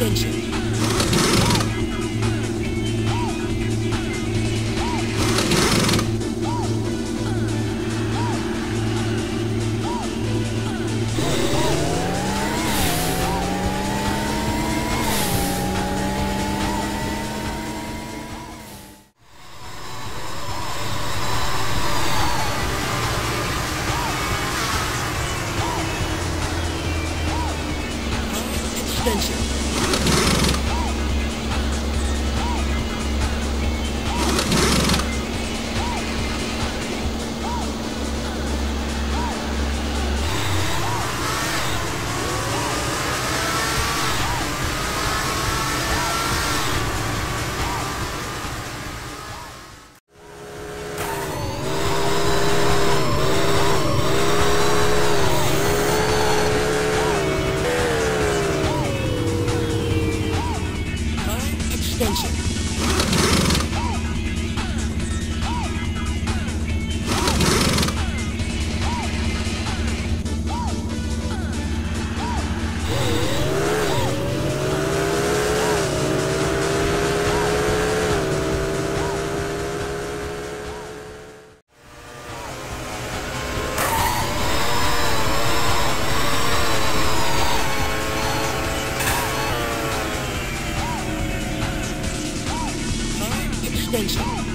extension. adventure. extension. Station.